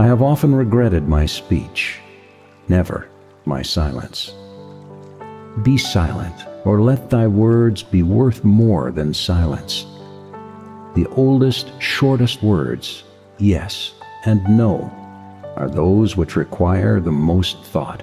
I have often regretted my speech, never my silence. Be silent, or let thy words be worth more than silence. The oldest, shortest words, yes and no, are those which require the most thought.